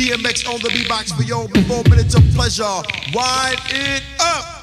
DMX on the beatbox for your four minutes of pleasure. Wind it up.